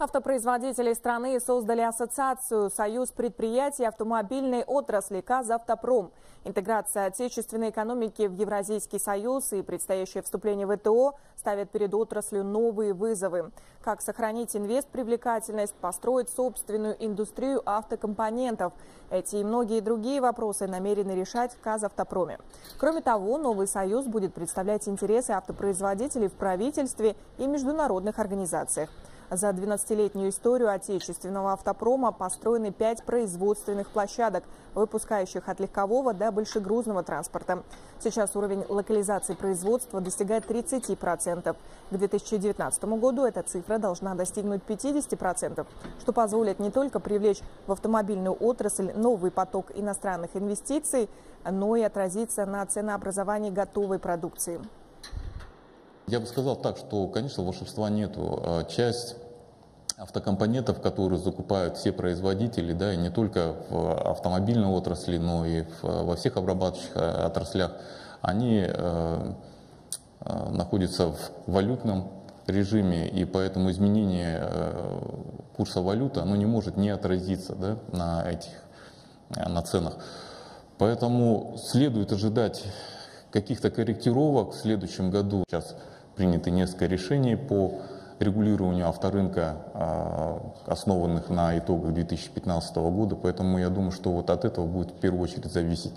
Автопроизводители страны создали ассоциацию «Союз предприятий автомобильной отрасли «Казавтопром». Интеграция отечественной экономики в Евразийский союз и предстоящее вступление в ВТО ставят перед отраслью новые вызовы. Как сохранить инвестпривлекательность, построить собственную индустрию автокомпонентов. Эти и многие другие вопросы намерены решать в «Казавтопроме». Кроме того, новый союз будет представлять интересы автопроизводителей в правительстве и международных организациях. За 12-летнюю историю отечественного автопрома построены пять производственных площадок, выпускающих от легкового до большегрузного транспорта. Сейчас уровень локализации производства достигает 30%. К 2019 году эта цифра должна достигнуть 50%, что позволит не только привлечь в автомобильную отрасль новый поток иностранных инвестиций, но и отразиться на ценообразовании готовой продукции. Я бы сказал так, что, конечно, волшебства нету. А часть автокомпонентов, которые закупают все производители, да, и не только в автомобильной отрасли, но и в, во всех обрабатывающих э, отраслях, они э, э, находятся в валютном режиме, и поэтому изменение э, курса валюты, оно не может не отразиться да, на этих э, на ценах. Поэтому следует ожидать каких-то корректировок в следующем году. Сейчас приняты несколько решений по регулированию авторынка, а, основанных на итогах 2015 года. Поэтому я думаю, что вот от этого будет в первую очередь зависеть